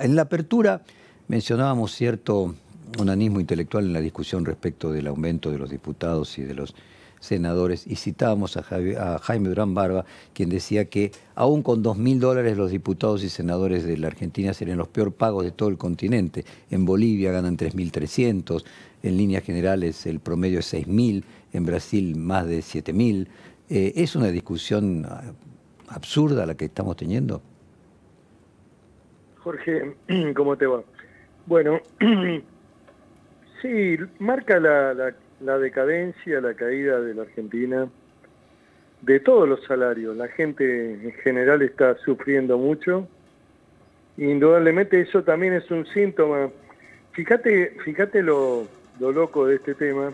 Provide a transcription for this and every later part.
En la apertura mencionábamos cierto onanismo intelectual en la discusión respecto del aumento de los diputados y de los senadores y citábamos a, Jaime Durán Barba, quien decía que aún con dos mil dólares los diputados y senadores de la Argentina serían los peor pagos de todo el continente. En Bolivia ganan 3.300, en líneas generales el promedio es 6.000, en Brasil más de 7.000. Eh, ¿Es una discusión absurda la que estamos teniendo? Jorge, ¿cómo te va? Bueno, sí, marca la, decadencia, la caída de la Argentina, de todos los salarios. La gente en general está sufriendo mucho. Indudablemente eso también es un síntoma. Fíjate, fíjate lo, lo loco de este tema,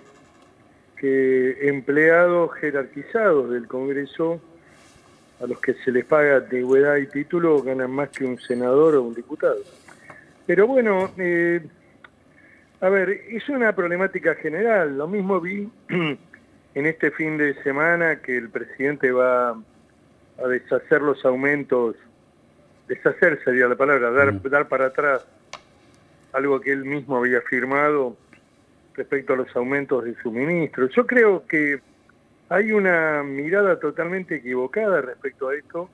que empleados jerarquizados del Congreso a los que se les paga antigüedad y título ganan más que un senador o un diputado. Pero bueno, eh, a ver, es una problemática general. Lo mismo vi en este fin de semana que el presidente va a deshacer los aumentos, deshacer sería la palabra, dar, dar para atrás algo que él mismo había firmado respecto a los aumentos de suministro. Yo creo que hay una mirada totalmente equivocada respecto a esto,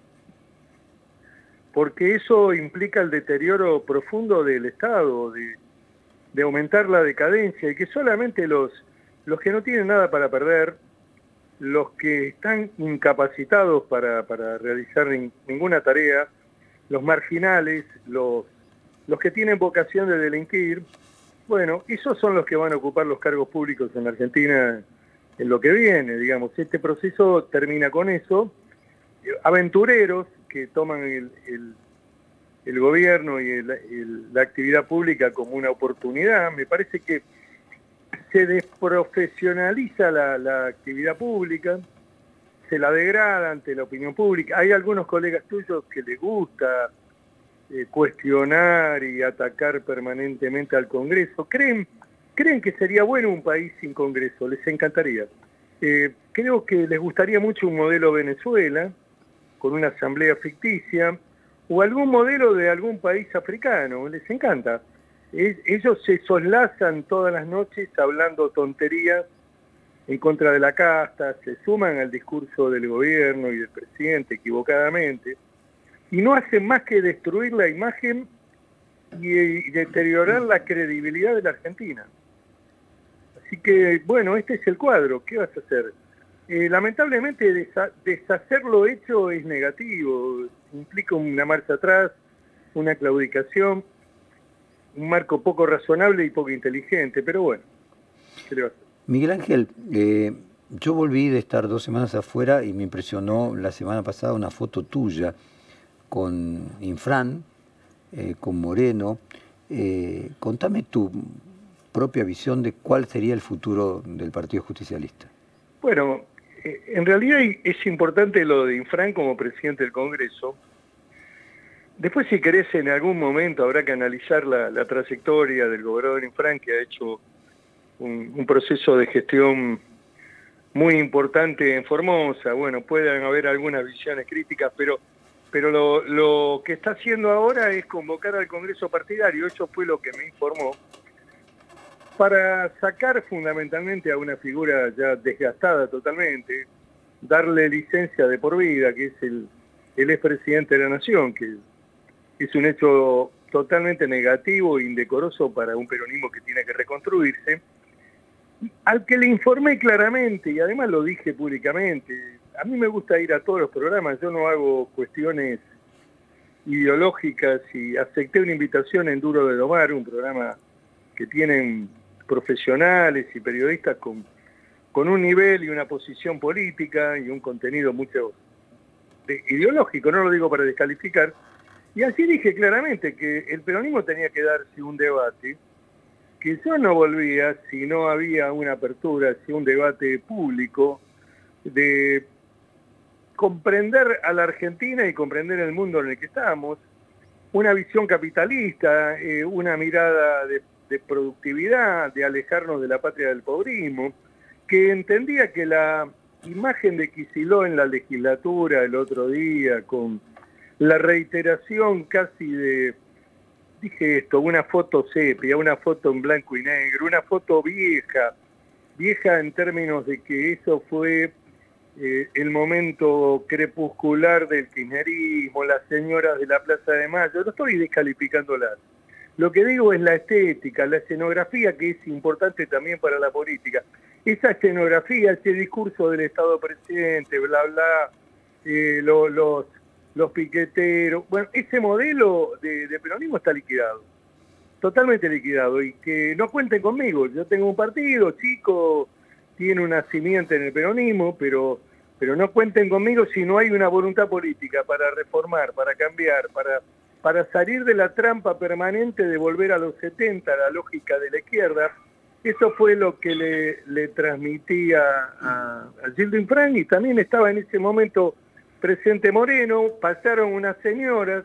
porque eso implica el deterioro profundo del Estado, de, aumentar la decadencia, y que solamente los, los que no tienen nada para perder, los que están incapacitados para, realizar ninguna tarea, los marginales, los, los que tienen vocación de delinquir, bueno, esos son los que van a ocupar los cargos públicos en Argentina en lo que viene, digamos. Este proceso termina con eso. Aventureros que toman el, el, gobierno y la actividad pública como una oportunidad, me parece que se desprofesionaliza la, actividad pública, se la degrada ante la opinión pública. Hay algunos colegas tuyos que les gusta eh, cuestionar y atacar permanentemente al Congreso. ¿Creen creen que sería bueno un país sin Congreso, les encantaría. Eh, creo que les gustaría mucho un modelo Venezuela, con una asamblea ficticia, o algún modelo de algún país africano, les encanta. ellos se soslazan todas las noches hablando tonterías en contra de la casta, se suman al discurso del gobierno y del presidente equivocadamente, y no hacen más que destruir la imagen y deteriorar la credibilidad de la Argentina. Así que, bueno, este es el cuadro. ¿Qué vas a hacer? Eh, lamentablemente, deshacer lo hecho es negativo. Implica una marcha atrás, una claudicación, un marco poco razonable y poco inteligente. Pero bueno, ¿qué le? Miguel Ángel, eh, yo volví de estar dos semanas afuera y me impresionó la semana pasada una foto tuya con Infran, eh, con Moreno. contame tú, propia visión de cuál sería el futuro del Partido Justicialista? Bueno, eh, en realidad es importante lo de Infran como presidente del Congreso. Después, si querés, en algún momento habrá que analizar la, trayectoria del gobernador Infran, que ha hecho un, proceso de gestión muy importante en Formosa. Bueno, pueden haber algunas visiones críticas, pero, pero lo, lo que está haciendo ahora es convocar al Congreso partidario. Eso fue lo que me informó para sacar fundamentalmente a una figura ya desgastada totalmente, darle licencia de por vida, que es el, el expresidente de la Nación, que es un hecho totalmente negativo e indecoroso para un peronismo que tiene que reconstruirse, al que le informé claramente y además lo dije públicamente. A mí me gusta ir a todos los programas, yo no hago cuestiones ideológicas y acepté una invitación en Duro de Domar, un programa que tienen profesionales y periodistas con, con un nivel y una posición política y un contenido mucho ideológico, no lo digo para descalificar, y así dije claramente que el peronismo tenía que darse un debate, que yo no volvía si no había una apertura, si un debate público de comprender a la Argentina y comprender el mundo en el que estamos, una visión capitalista, eh, una mirada de de productividad, de alejarnos de la patria del pobrismo, que entendía que la imagen de Quisiló en la legislatura el otro día, con la reiteración casi de, dije esto, una foto sepia, una foto en blanco y negro, una foto vieja, vieja en términos de que eso fue eh, el momento crepuscular del kirchnerismo, las señoras de la Plaza de Mayo, no estoy descalificándolas. Lo que digo es la estética, la escenografía que es importante también para la política. Esa escenografía, ese discurso del Estado presente, bla, bla, eh, los, los piqueteros, bueno, ese modelo de, peronismo está liquidado totalmente liquidado y que no cuenten conmigo. Yo tengo un partido chico, tiene una simiente en el peronismo, pero, pero no cuenten conmigo si no hay una voluntad política para reformar, para cambiar, para, para salir de la trampa permanente de volver a los 70, la lógica de la izquierda. Eso fue lo que le, le transmitía a, a Infran y también estaba en ese momento presente Moreno, pasaron unas señoras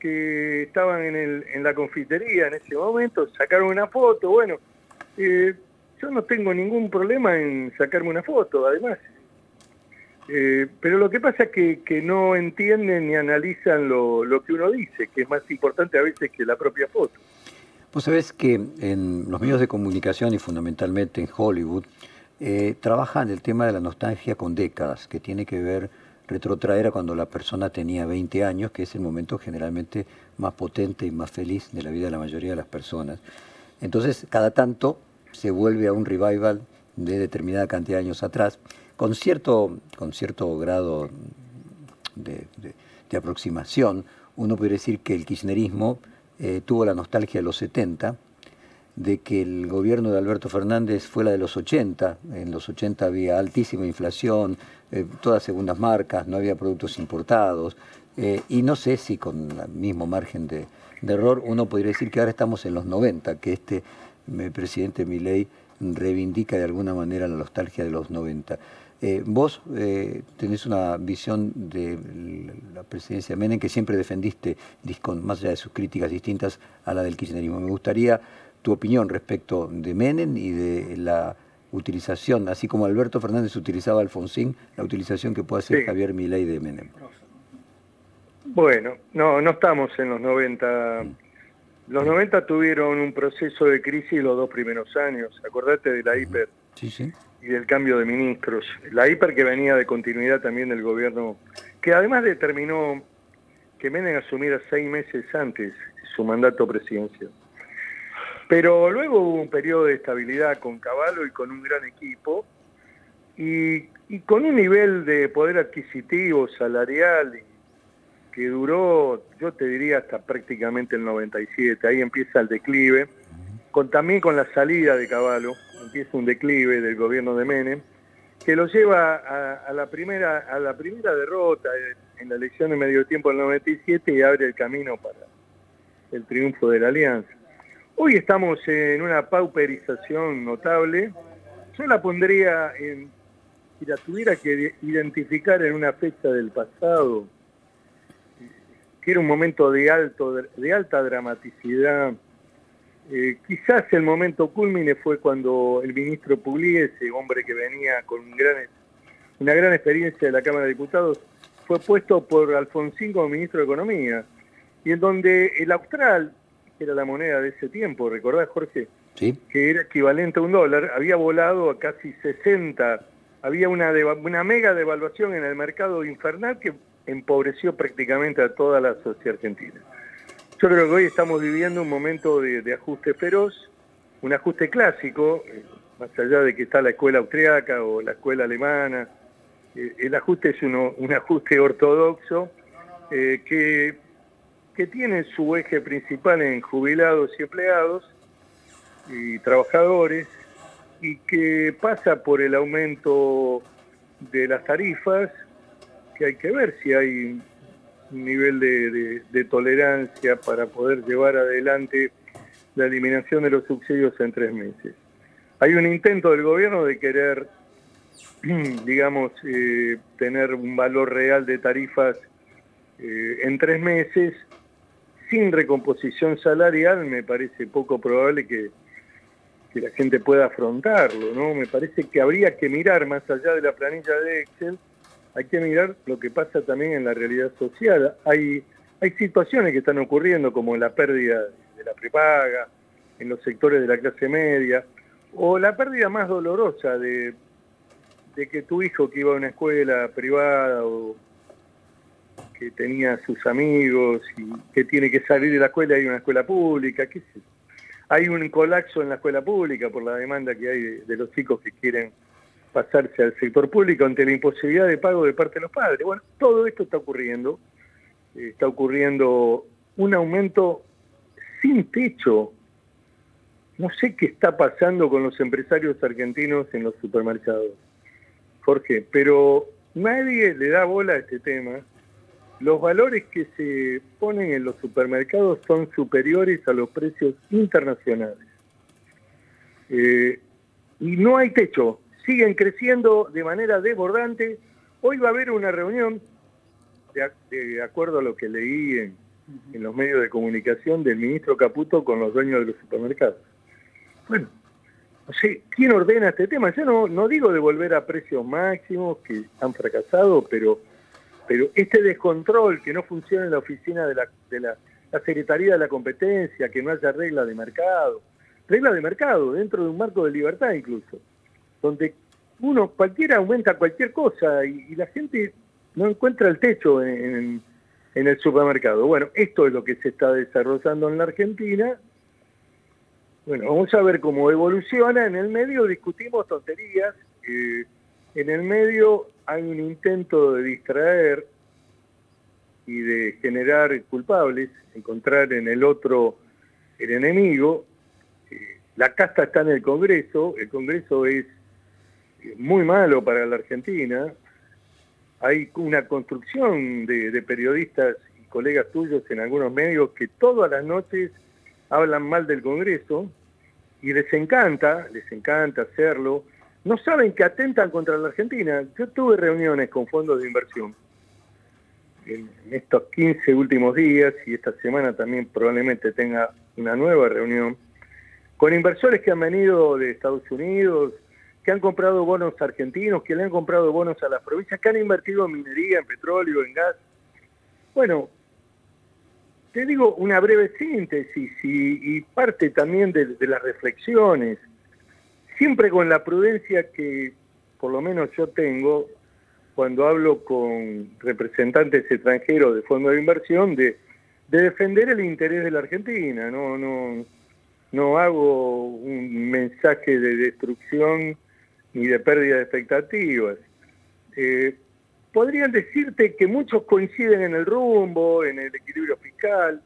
que estaban en, el, en la confitería en ese momento, sacaron una foto, bueno, eh, yo no tengo ningún problema en sacarme una foto, además. Eh, pero lo que pasa es que, no entienden ni analizan lo, lo, que uno dice, que es más importante a veces que la propia foto. Vos sabés que en los medios de comunicación y fundamentalmente en Hollywood, eh, trabajan el tema de la nostalgia con décadas, que tiene que ver retrotraer a cuando la persona tenía 20 años, que es el momento generalmente más potente y más feliz de la vida de la mayoría de las personas. Entonces, cada tanto se vuelve a un revival de determinada cantidad de años atrás, con cierto, con cierto grado de, aproximación. Uno puede decir que el kirchnerismo eh, tuvo la nostalgia de los 70, de que el gobierno de Alberto Fernández fue la de los 80. En los 80 había altísima inflación, eh, todas segundas marcas, no había productos importados. Eh, y no sé si con el mismo margen de, error uno podría decir que ahora estamos en los 90, que este presidente Milei reivindica de alguna manera la nostalgia de los 90. Eh, vos tenés una visión de la presidencia de Menem que siempre defendiste, más allá de sus críticas distintas a la del kirchnerismo. Me gustaría tu opinión respecto de Menem y de la utilización, así como Alberto Fernández utilizaba Alfonsín, la utilización que puede hacer Javier Milei de Menem. Bueno, no, no estamos en los 90. Mm. Los 90 tuvieron un proceso de crisis los dos primeros años. Acordate de la mm. hiper sí, sí. Y del cambio de ministros. La hiper que venía de continuidad también del gobierno, que además determinó que Menem asumiera seis meses antes su mandato presidencial. Pero luego hubo un periodo de estabilidad con Caballo y con un gran equipo y, con un nivel de poder adquisitivo, salarial, que duró, yo te diría, hasta prácticamente el 97. Ahí empieza el declive, con, también con la salida de Caballo, empieza un declive del gobierno de Menem, que lo lleva a, la, primera, a la primera derrota en la elección de medio tiempo del 97 y abre el camino para el triunfo de la Alianza. Hoy estamos en una pauperización notable. Yo la pondría en, si la tuviera que identificar en una fecha del pasado, que era un momento de, alto, de alta dramaticidad, eh, quizás el momento culmine fue cuando el ministro Pugliese, hombre que venía con una gran experiencia de la Cámara de Diputados, fue puesto por Alfonsín como ministro de Economía, y en donde el austral era la moneda de ese tiempo, ¿recordás, Jorge? Sí. Que era equivalente a un dólar, había volado a casi 60, había una, una mega devaluación en el mercado infernal que empobreció prácticamente a toda la sociedad argentina. Yo creo que hoy estamos viviendo un momento de, ajuste feroz, un ajuste clásico, eh, más allá de que está la escuela austriaca o la escuela alemana, eh, el ajuste es un ajuste ortodoxo eh, que tiene su eje principal en jubilados y empleados y trabajadores y que pasa por el aumento de las tarifas, que hay que ver si hay un nivel de, tolerancia para poder llevar adelante la eliminación de los subsidios en tres meses. Hay un intento del gobierno de querer, digamos, eh, tener un valor real de tarifas eh, en tres meses sin recomposición salarial me parece poco probable que, que la gente pueda afrontarlo, ¿no? Me parece que habría que mirar más allá de la planilla de Excel, hay que mirar lo que pasa también en la realidad social. Hay hay situaciones que están ocurriendo como la pérdida de la prepaga en los sectores de la clase media, o la pérdida más dolorosa de, de que tu hijo que iba a una escuela privada o que tenía sus amigos y que tiene que salir de la escuela y a una escuela pública, qué sé. Hay un colapso en la escuela pública por la demanda que hay de, los chicos que quieren pasarse al sector público ante la imposibilidad de pago de parte de los padres. Bueno, todo esto está ocurriendo. Está ocurriendo un aumento sin techo. No sé qué está pasando con los empresarios argentinos en los supermercados, Jorge, pero nadie le da bola a este tema los valores que se ponen en los supermercados son superiores a los precios internacionales. Eh, y no hay techo, siguen creciendo de manera desbordante. Hoy va a haber una reunión, de, acuerdo a lo que leí en, los medios de comunicación, del ministro Caputo con los dueños de los supermercados. Bueno, no sé, ¿quién ordena este tema? Yo no, no digo de volver a precios máximos que han fracasado, pero pero este descontrol, que no funciona en la oficina de la, de la, Secretaría de la Competencia, que no haya regla de mercado, regla de mercado dentro de un marco de libertad incluso, donde uno, cualquiera aumenta cualquier cosa y, la gente no encuentra el techo en, en, el supermercado. Bueno, esto es lo que se está desarrollando en la Argentina. Bueno, vamos a ver cómo evoluciona. En el medio discutimos tonterías. Eh, en el medio hay un intento de distraer y de generar culpables, encontrar en el otro el enemigo. Eh, la casta está en el Congreso, el Congreso es muy malo para la Argentina. Hay una construcción de, periodistas y colegas tuyos en algunos medios que todas las noches hablan mal del Congreso y les encanta, les encanta hacerlo no saben que atentan contra la Argentina. Yo tuve reuniones con fondos de inversión en estos 15 últimos días y esta semana también probablemente tenga una nueva reunión con inversores que han venido de Estados Unidos, que han comprado bonos argentinos, que le han comprado bonos a las provincias, que han invertido en minería, en petróleo, en gas. Bueno, te digo una breve síntesis y, parte también de las reflexiones siempre con la prudencia que por lo menos yo tengo cuando hablo con representantes extranjeros de fondos de inversión de, defender el interés de la Argentina, no, no, no hago un mensaje de destrucción ni de pérdida de expectativas. Eh, podrían decirte que muchos coinciden en el rumbo, en el equilibrio fiscal,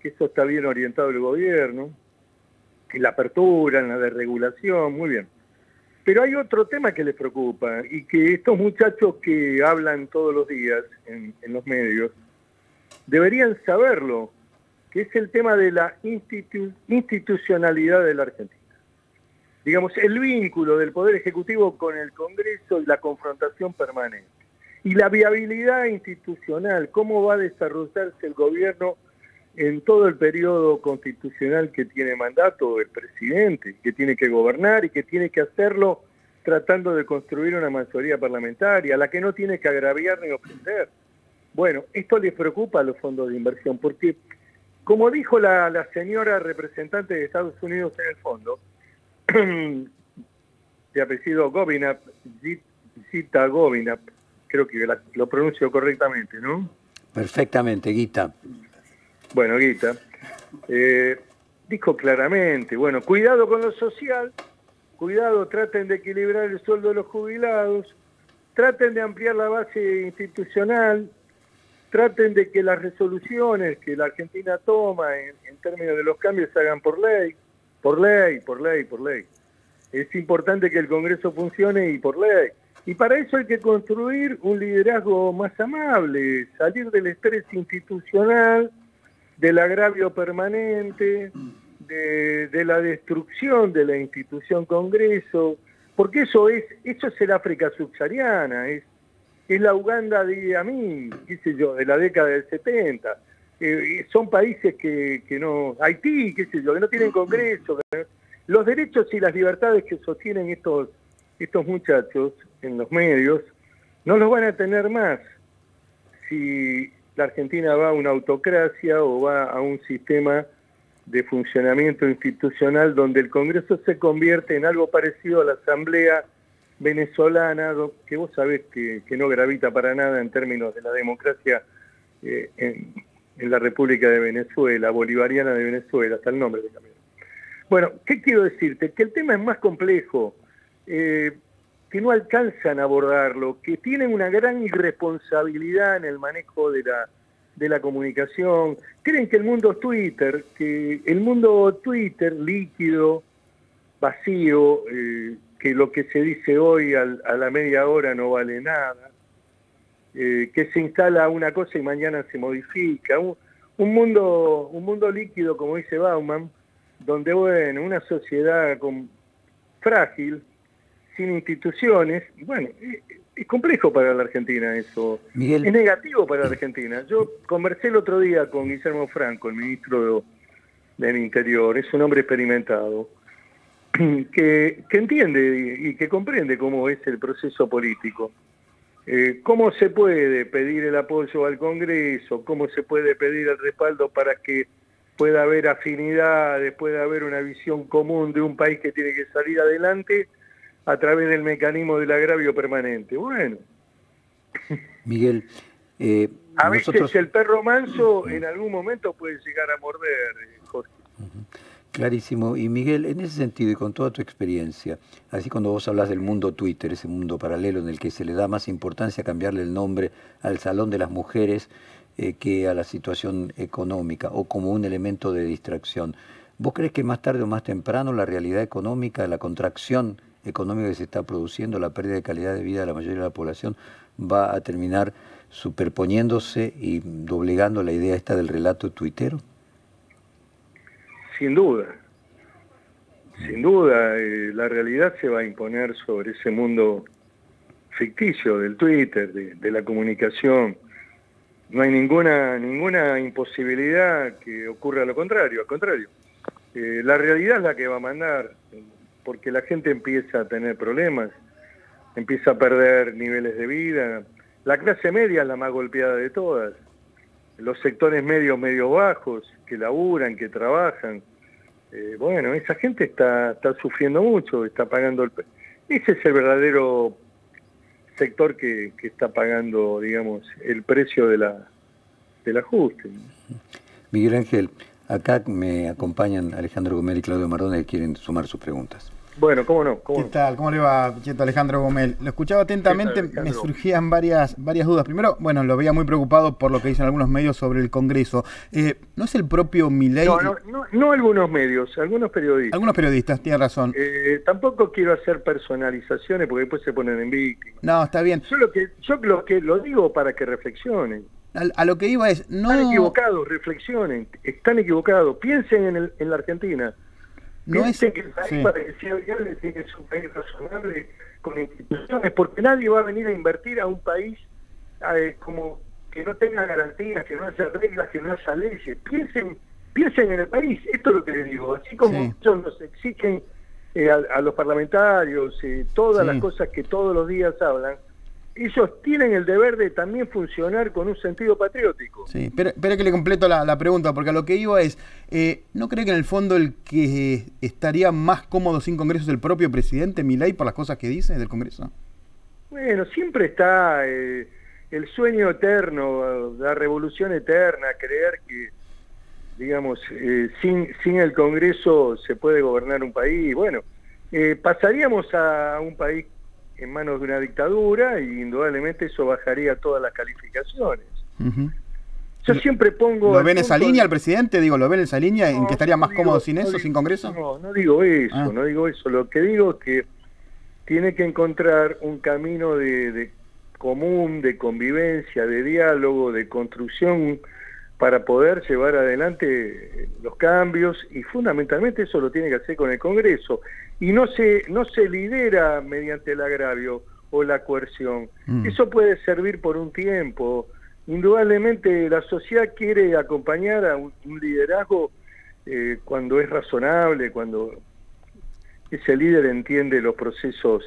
que eso está bien orientado el gobierno, en la apertura, en la desregulación, muy bien. Pero hay otro tema que les preocupa y que estos muchachos que hablan todos los días en, los medios deberían saberlo, que es el tema de la institucionalidad de la Argentina. Digamos, el vínculo del Poder Ejecutivo con el Congreso y la confrontación permanente. Y la viabilidad institucional, cómo va a desarrollarse el gobierno en todo el periodo constitucional que tiene mandato el presidente, que tiene que gobernar y que tiene que hacerlo tratando de construir una mayoría parlamentaria, la que no tiene que agraviar ni ofender. Bueno, esto les preocupa a los fondos de inversión, porque como dijo la, señora representante de Estados Unidos en el fondo, de apellido Govinap, Gita Govinap, creo que lo pronuncio correctamente, ¿no? Perfectamente, Gita. Bueno, Guita, eh, dijo claramente, bueno, cuidado con lo social, cuidado, traten de equilibrar el sueldo de los jubilados, traten de ampliar la base institucional, traten de que las resoluciones que la Argentina toma en, en, términos de los cambios se hagan por ley, por ley, por ley, por ley. Es importante que el Congreso funcione y por ley. Y para eso hay que construir un liderazgo más amable, salir del estrés institucional, del agravio permanente, de, la destrucción de la institución Congreso, porque eso es, eso es el África subsahariana, es, la Uganda de Amin, qué sé yo, de la década del 70. Eh, son países que, que, no, Haití, qué sé yo, que no tienen Congreso. Los derechos y las libertades que sostienen estos, estos muchachos en los medios no los van a tener más si la Argentina va a una autocracia o va a un sistema de funcionamiento institucional donde el Congreso se convierte en algo parecido a la Asamblea venezolana, que vos sabés que, no gravita para nada en términos de la democracia eh, la República de Venezuela, bolivariana de Venezuela, hasta el nombre de cambió. Bueno, ¿qué quiero decirte? Que el tema es más complejo, eh, que no alcanzan a abordarlo, que tienen una gran irresponsabilidad en el manejo de la de la comunicación, creen que el mundo Twitter, que el mundo Twitter líquido, vacío, eh, que lo que se dice hoy a la media hora no vale nada, eh, que se instala una cosa y mañana se modifica, un, mundo, un mundo líquido, como dice Bauman, donde, bueno, una sociedad con, frágil, sin instituciones, bueno, es complejo para la Argentina eso. Es negativo para la Argentina. Yo conversé el otro día con Guillermo Franco, el ministro del Interior, es un hombre experimentado, que, entiende y, que comprende cómo es el proceso político. Eh, ¿Cómo se puede pedir el apoyo al Congreso? ¿Cómo se puede pedir el respaldo para que pueda haber afinidades, pueda haber una visión común de un país que tiene que salir adelante? a través del mecanismo del agravio permanente. Bueno. Miguel, eh, a veces el perro manso en algún momento puede llegar a morder, eh, Jorge. Clarísimo. Y Miguel, en ese sentido y con toda tu experiencia, así cuando vos hablas del mundo Twitter, ese mundo paralelo en el que se le da más importancia a cambiarle el nombre al Salón de las Mujeres eh, que a la situación económica o como un elemento de distracción, ¿vos crees que más tarde o más temprano la realidad económica, la contracción económica que se está produciendo, la pérdida de calidad de vida de la mayoría de la población, va a terminar superponiéndose y doblegando la idea esta del relato tuitero? Sin duda, sin duda, eh, la realidad se va a imponer sobre ese mundo ficticio del Twitter, de, la comunicación. No hay ninguna, ninguna imposibilidad que ocurra lo contrario, al contrario. Eh, la realidad es la que va a mandar porque la gente empieza a tener problemas, empieza a perder niveles de vida. La clase media es la más golpeada de todas. Los sectores medios, medio bajos, que laburan, que trabajan. Eh, bueno, esa gente está, está sufriendo mucho, está pagando el... Ese es el verdadero sector que, que está pagando, digamos, el precio de la, del ajuste. Miguel Ángel, acá me acompañan Alejandro Gómez y Claudio Mardone que quieren sumar sus preguntas. Bueno, cómo no. ¿Qué tal? ¿Cómo le va, Quieto Alejandro Gomel? Lo escuchaba atentamente, me surgían varias, varias dudas. Primero, bueno, lo veía muy preocupado por lo que dicen algunos medios sobre el Congreso. Eh, ¿No es el propio Milei? No, no, no, algunos medios, algunos periodistas. Algunos periodistas, tiene razón. Eh, tampoco quiero hacer personalizaciones porque después se ponen en víctimas. No, está bien. Yo lo que, yo lo, que lo digo para que reflexionen. A, lo que iba es... No... Están equivocados, reflexionen, están equivocados. Piensen en, el, en la Argentina no es... que el país para que sea viable tiene que ser un país razonable con instituciones, porque nadie va a venir a invertir a un país eh, como que no tenga garantías, que no haya reglas, que no haya leyes. Piensen, piensen en el país, esto es lo que les digo, así como ellos nos exigen eh, a, los parlamentarios eh, todas las cosas que todos los días hablan, ellos tienen el deber de también funcionar con un sentido patriótico. Sí, pero, que le completo la, pregunta, porque a lo que iba es, eh, ¿no cree que en el fondo el que estaría más cómodo sin Congreso es el propio presidente Milei por las cosas que dice del Congreso? Bueno, siempre está eh, el sueño eterno, la revolución eterna, creer que, digamos, eh, sin, sin el Congreso se puede gobernar un país. Bueno, pasaríamos a un país en manos de una dictadura y indudablemente eso bajaría todas las calificaciones. Yo siempre pongo... ¿Lo ven en esa línea el presidente? Digo, ¿lo ven en esa línea en que estaría más cómodo sin eso, sin Congreso? No, no digo eso, ah. no digo eso. Lo que digo es que tiene que encontrar un camino de, de común, de convivencia, de diálogo, de construcción para poder llevar adelante los cambios y fundamentalmente eso lo tiene que hacer con el Congreso y no se no se lidera mediante el agravio o la coerción. Mm. Eso puede servir por un tiempo. Indudablemente la sociedad quiere acompañar a un, liderazgo eh, cuando es razonable, cuando ese líder entiende los procesos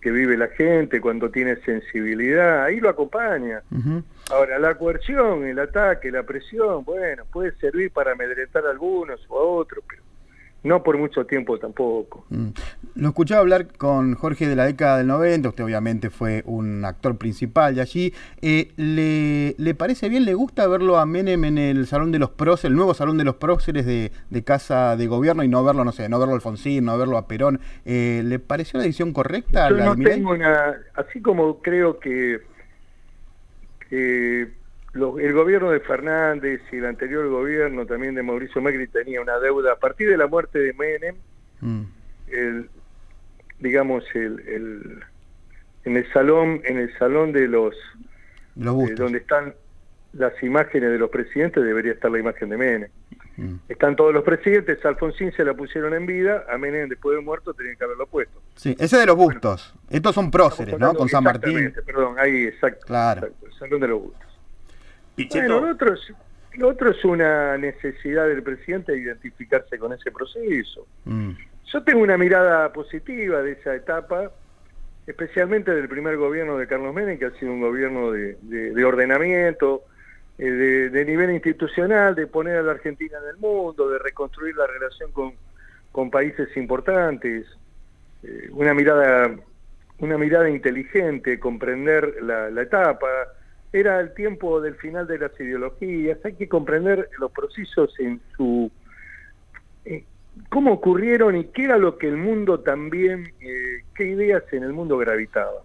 que vive la gente, cuando tiene sensibilidad, ahí lo acompaña. Ahora, la coerción, el ataque, la presión, bueno, puede servir para amedrentar a algunos o a otros, pero no por mucho tiempo tampoco. Mm. Lo escuchaba hablar con Jorge de la década del 90, usted obviamente fue un actor principal de allí. Eh, ¿le, parece bien, le gusta verlo a Menem en el Salón de los Próceres, el nuevo Salón de los Próceres de, Casa de Gobierno y no verlo, no sé, no verlo a Alfonsín, no verlo a Perón? Eh, ¿Le pareció la decisión correcta? Yo no tengo una, así como creo que, que el gobierno de Fernández y el anterior gobierno también de Mauricio Macri tenía una deuda a partir de la muerte de Menem, mm. el, digamos el, en el salón en el salón de los, eh, donde están las imágenes de los presidentes debería estar la imagen de Menem. Mm. Están todos los presidentes, Alfonsín se la pusieron en vida, a Menem después de muerto tenían que haberlo puesto. Sí, ese de los bustos. Estos son próceres, ¿no? Con San Martín. Perdón, ahí exacto. Claro. el salón de los bustos. Bueno, lo otro, es, lo otro es una necesidad del presidente de identificarse con ese proceso. Mm. Yo tengo una mirada positiva de esa etapa, especialmente del primer gobierno de Carlos Menem, que ha sido un gobierno de, ordenamiento, eh, de, nivel institucional, de poner a la Argentina en el mundo, de reconstruir la relación con, con países importantes, eh, una mirada una mirada inteligente, comprender la, la etapa, era el tiempo del final de las ideologías, hay que comprender los procesos en su... Eh, cómo ocurrieron y qué era lo que el mundo también, eh, qué ideas en el mundo gravitaban.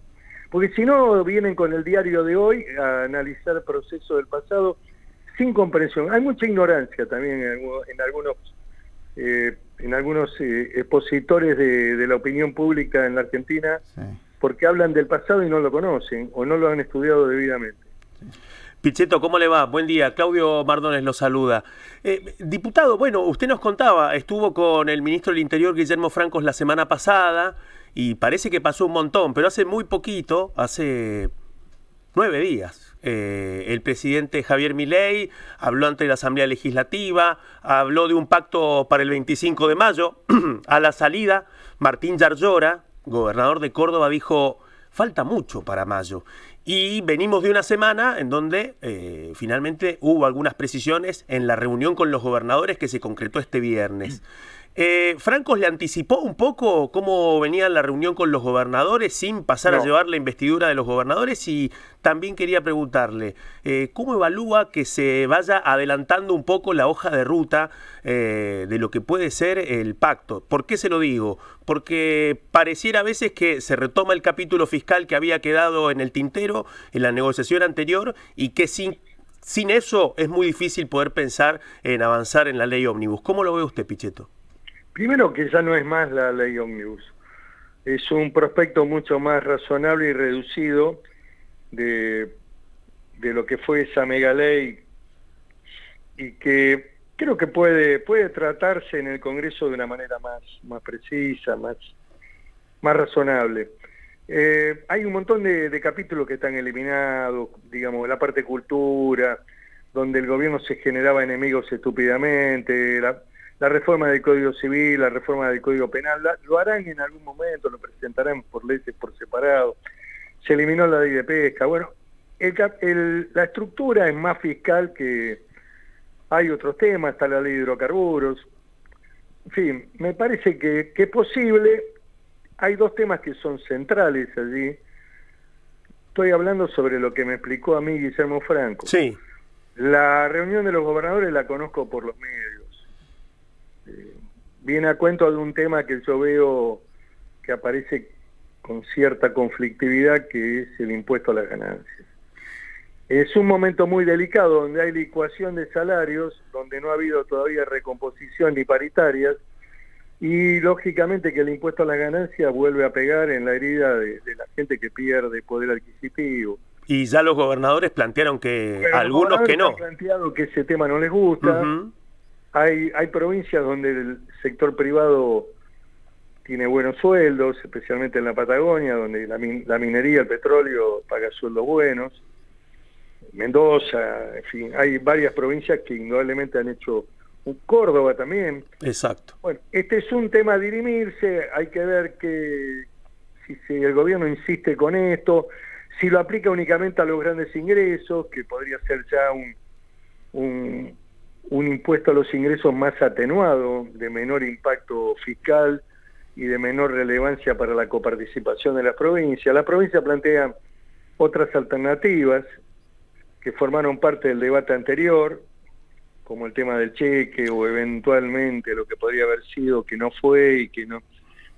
Porque si no, vienen con el diario de hoy a analizar procesos del pasado sin comprensión. Hay mucha ignorancia también en, algunos... Eh, en algunos expositores de, la opinión pública en la Argentina, porque hablan del pasado y no lo conocen o no lo han estudiado debidamente. Pichetto, ¿cómo le va? Buen día. Claudio Mardones lo saluda. Eh, diputado, bueno, usted nos contaba, estuvo con el ministro del Interior, Guillermo Francos, la semana pasada y parece que pasó un montón, pero hace muy poquito, hace nueve días, eh, el presidente Javier Milei habló ante la Asamblea Legislativa, habló de un pacto para el 25 de mayo. a la salida, Martín Yarlora, gobernador de Córdoba, dijo, falta mucho para mayo. Y venimos de una semana en donde eh, finalmente hubo algunas precisiones en la reunión con los gobernadores que se concretó este viernes. Eh, Francos le anticipó un poco cómo venía la reunión con los gobernadores sin pasar a llevar la investidura de los gobernadores y también quería preguntarle, eh, ¿cómo evalúa que se vaya adelantando un poco la hoja de ruta de lo que puede ser el pacto? ¿Por qué se lo digo? porque pareciera a veces que se retoma el capítulo fiscal que había quedado en el tintero en la negociación anterior y que sin, sin eso es muy difícil poder pensar en avanzar en la ley ómnibus. ¿Cómo lo ve usted, Pichetto? Primero que ya no es más la ley ómnibus, es un prospecto mucho más razonable y reducido de, de lo que fue esa mega ley y que creo que puede, puede tratarse en el Congreso de una manera más, más precisa, más, más razonable. Eh, hay un montón de, capítulos que están eliminados, digamos, la parte cultura, donde el gobierno se generaba enemigos estúpidamente, reforma del Código Civil, la reforma del Código Penal, lo harán en algún momento, lo presentarán por leyes por separado. Se eliminó la ley de pesca. Bueno, la estructura es más fiscal que, hay otros temas, está la ley de hidrocarburos. En fin, me parece que, es posible. Hay dos temas que son centrales allí. Estoy hablando sobre lo que me explicó a mí Guillermo Franco. Sí. La reunión de los gobernadores la conozco por los medios. Viene a cuento de un tema que yo veo que aparece con cierta conflictividad, que es el impuesto a las ganancias. Es un momento muy delicado donde hay licuación de salarios, donde no ha habido todavía recomposición ni paritarias, y lógicamente que el impuesto a la ganancia vuelve a pegar en la herida de, la gente que pierde poder adquisitivo. Y ya los gobernadores plantearon que algunos que no. Han planteado que ese tema no les gusta. Hay, hay provincias donde el sector privado tiene buenos sueldos, especialmente en la Patagonia, donde la, la minería, el petróleo paga sueldos buenos. Mendoza, en fin, hay varias provincias que indudablemente han hecho un Córdoba también. Exacto. Bueno, este es un tema a dirimirse, hay que ver que si, el gobierno insiste con esto, si lo aplica únicamente a los grandes ingresos, que podría ser ya un, un, impuesto a los ingresos más atenuado, de menor impacto fiscal y de menor relevancia para la coparticipación de la provincia. La provincia plantea otras alternativas que formaron parte del debate anterior, como el tema del cheque o eventualmente lo que podría haber sido que no fue y que no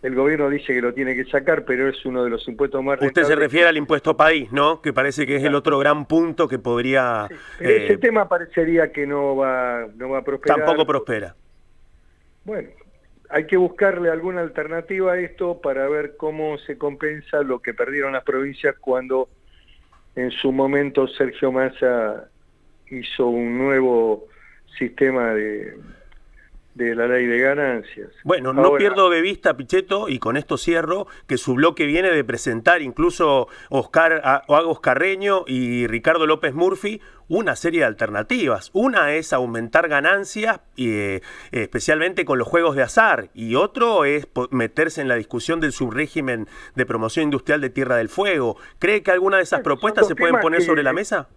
el gobierno dice que lo tiene que sacar, pero es uno de los impuestos más Usted se refiere al impuesto país, ¿no? Que parece que es el otro gran punto que podría... ese eh, tema parecería que no va, no va a prosperar. Tampoco prospera. Bueno, hay que buscarle alguna alternativa a esto para ver cómo se compensa lo que perdieron las provincias cuando en su momento Sergio Massa hizo un nuevo sistema de, de la ley de ganancias. Bueno, no pierdo de vista, Pichetto, y con esto cierro, que su bloque viene de presentar incluso Oscar, Agos Carreño y Ricardo López Murphy una serie de alternativas. Una es aumentar ganancias, eh, especialmente con los juegos de azar, y otro es meterse en la discusión del subrégimen de promoción industrial de Tierra del Fuego. ¿Cree que alguna de esas propuestas se pueden poner sobre la mesa?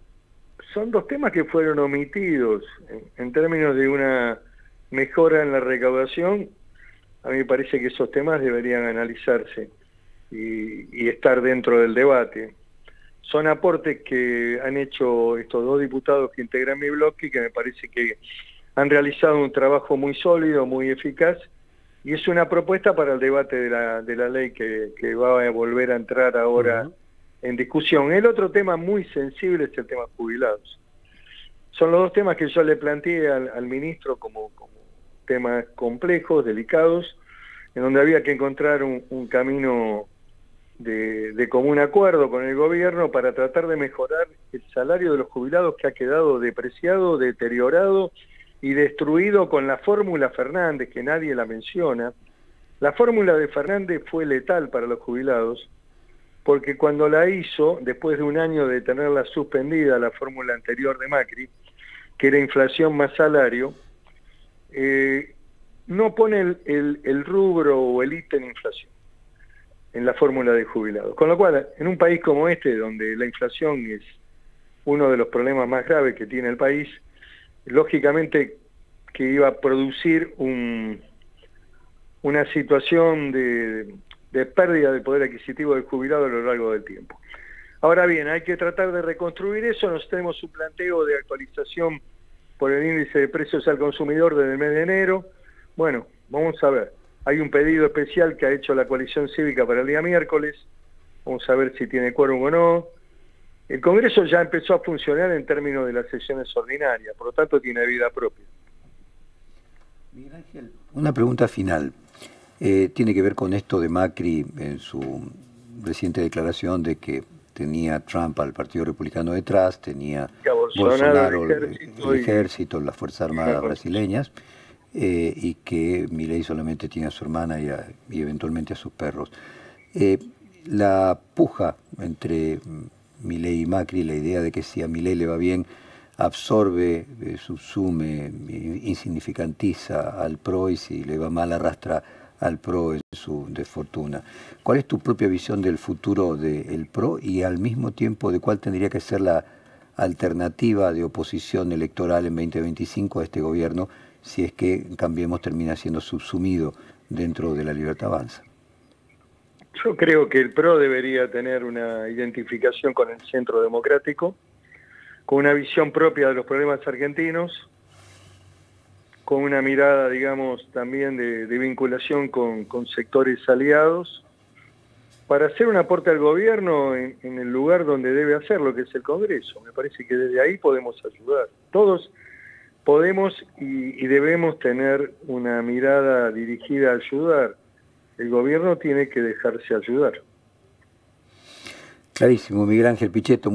Son dos temas que fueron omitidos en términos de una mejora en la recaudación, a mí me parece que esos temas deberían analizarse y, estar dentro del debate. Son aportes que han hecho estos dos diputados que integran mi bloque y que me parece que han realizado un trabajo muy sólido, muy eficaz, y es una propuesta para el debate de la, de la ley que, va a volver a entrar ahora en discusión. El otro tema muy sensible es el tema jubilados. Son los dos temas que yo le planteé al, ministro como, como temas complejos, delicados, en donde había que encontrar un, camino de, común acuerdo con el gobierno para tratar de mejorar el salario de los jubilados que ha quedado depreciado, deteriorado y destruido con la fórmula Fernández, que nadie la menciona. La fórmula de Fernández fue letal para los jubilados, porque cuando la hizo, después de un año de tenerla suspendida, la fórmula anterior de Macri, que era inflación más salario, eh, no pone el, rubro o el ítem inflación en la fórmula de jubilados. Con lo cual, en un país como este, donde la inflación es uno de los problemas más graves que tiene el país, lógicamente que iba a producir un, una situación de, de pérdida del poder adquisitivo del jubilado a lo largo del tiempo. Ahora bien, hay que tratar de reconstruir eso, nos tenemos un planteo de actualización por el índice de precios al consumidor desde el mes de enero. Bueno, vamos a ver. Hay un pedido especial que ha hecho la coalición cívica para el día miércoles. Vamos a ver si tiene quórum o no. El Congreso ya empezó a funcionar en términos de las sesiones ordinarias, por lo tanto tiene vida propia. Miguel Ángel, una pregunta final. Eh, tiene que ver con esto de Macri en su reciente declaración de que tenía Trump al Partido Republicano detrás, tenía Bolsonaro, el ejército, las Fuerzas Armadas brasileñas, eh, y que Milei solamente tiene a su hermana y, eventualmente a sus perros. Eh, la puja entre Milei y Macri, la idea de que si a Milei le va bien, absorbe, eh, subsume, insignificantiza al PRO y si le va mal arrastra al PRO en su desfortuna. ¿Cuál es tu propia visión del futuro del PRO y al mismo tiempo de cuál tendría que ser la alternativa de oposición electoral en 2025 a este gobierno si es que Cambiemos termina siendo subsumido dentro de la Libertad Avanza? Yo creo que el PRO debería tener una identificación con el centro democrático, con una visión propia de los problemas argentinos, con una mirada, digamos, también de, vinculación con, sectores aliados, para hacer un aporte al gobierno en, el lugar donde debe hacerlo, que es el Congreso. Me parece que desde ahí podemos ayudar. Todos podemos y, debemos tener una mirada dirigida a ayudar. El gobierno tiene que dejarse ayudar. Clarísimo, Miguel Ángel Pichetto.